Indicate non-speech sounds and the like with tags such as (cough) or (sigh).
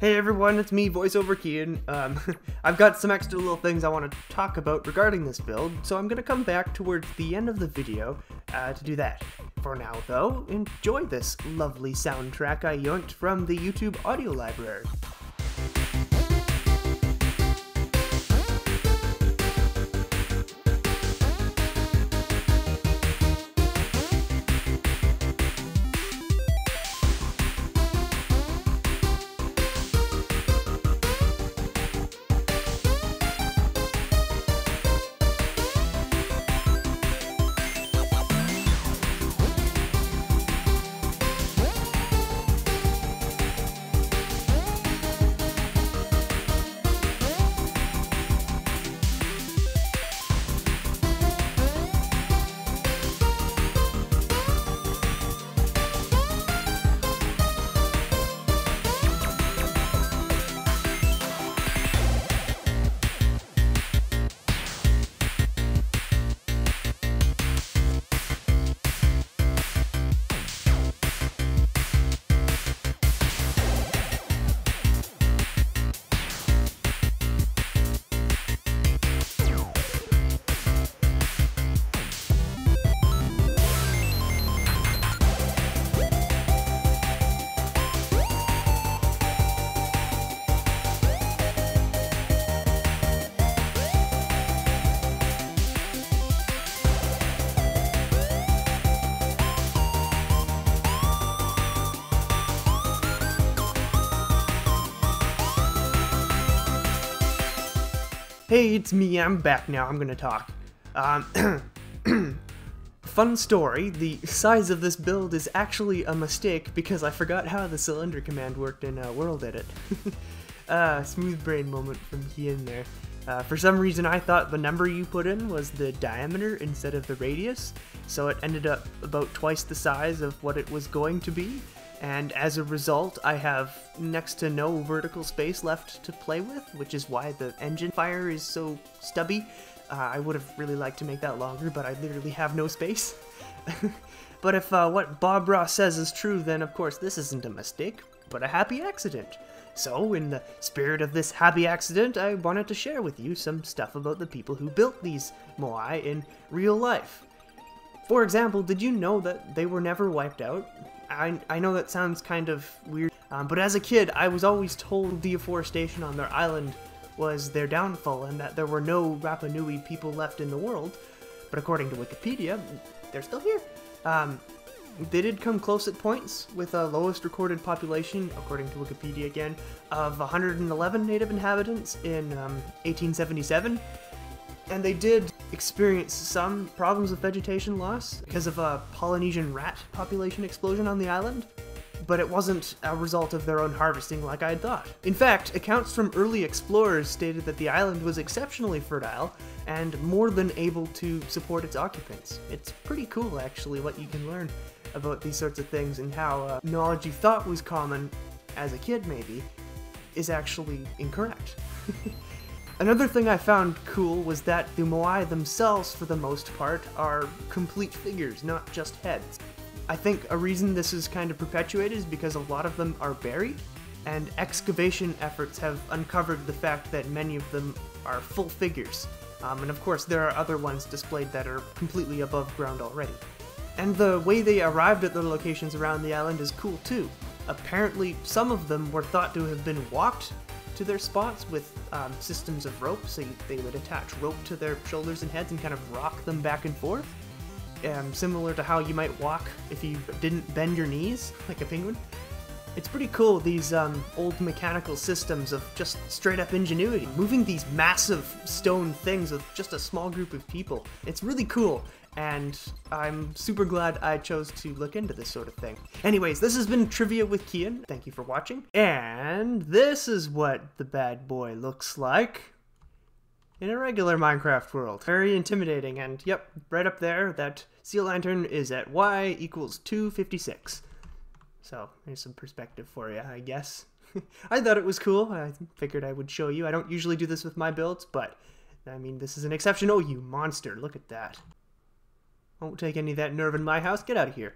Hey everyone, it's me, VoiceOver Kian. Um, (laughs) I've got some extra little things I want to talk about regarding this build, so I'm going to come back towards the end of the video uh, to do that. For now, though, enjoy this lovely soundtrack I yoinked from the YouTube audio library. Hey, it's me, I'm back now, I'm gonna talk. Um, (clears throat) fun story, the size of this build is actually a mistake because I forgot how the cylinder command worked in uh, World Edit. (laughs) uh, smooth brain moment from Kian there. Uh, for some reason I thought the number you put in was the diameter instead of the radius, so it ended up about twice the size of what it was going to be, and as a result, I have next to no vertical space left to play with, which is why the engine fire is so stubby. Uh, I would have really liked to make that longer, but I literally have no space. (laughs) but if uh, what Bob Ross says is true, then of course this isn't a mistake, but a happy accident. So, in the spirit of this happy accident, I wanted to share with you some stuff about the people who built these Moai in real life. For example, did you know that they were never wiped out? I, I know that sounds kind of weird, um, but as a kid, I was always told deforestation on their island was their downfall and that there were no Rapa Nui people left in the world. But according to Wikipedia, they're still here. Um, they did come close at points, with a lowest recorded population, according to Wikipedia again, of 111 native inhabitants in um, 1877. And they did experience some problems with vegetation loss because of a Polynesian rat population explosion on the island, but it wasn't a result of their own harvesting like I'd thought. In fact, accounts from early explorers stated that the island was exceptionally fertile and more than able to support its occupants. It's pretty cool, actually, what you can learn about these sorts of things and how uh, knowledge you thought was common as a kid, maybe, is actually incorrect. (laughs) Another thing I found cool was that the Moai themselves, for the most part, are complete figures, not just heads. I think a reason this is kind of perpetuated is because a lot of them are buried, and excavation efforts have uncovered the fact that many of them are full figures. Um, and of course, there are other ones displayed that are completely above ground already. And the way they arrived at the locations around the island is cool too. Apparently, some of them were thought to have been walked to their spots with um, systems of rope, so they would attach rope to their shoulders and heads and kind of rock them back and forth. Um, similar to how you might walk if you didn't bend your knees, like a penguin. It's pretty cool, these um, old mechanical systems of just straight up ingenuity. Moving these massive stone things with just a small group of people. It's really cool, and I'm super glad I chose to look into this sort of thing. Anyways, this has been Trivia with Kian. Thank you for watching. And this is what the bad boy looks like in a regular Minecraft world. Very intimidating, and yep, right up there, that sea lantern is at y equals 256. So, there's some perspective for you, I guess. (laughs) I thought it was cool. I figured I would show you. I don't usually do this with my builds, but I mean, this is an exception. Oh, you monster. Look at that. Won't take any of that nerve in my house. Get out of here.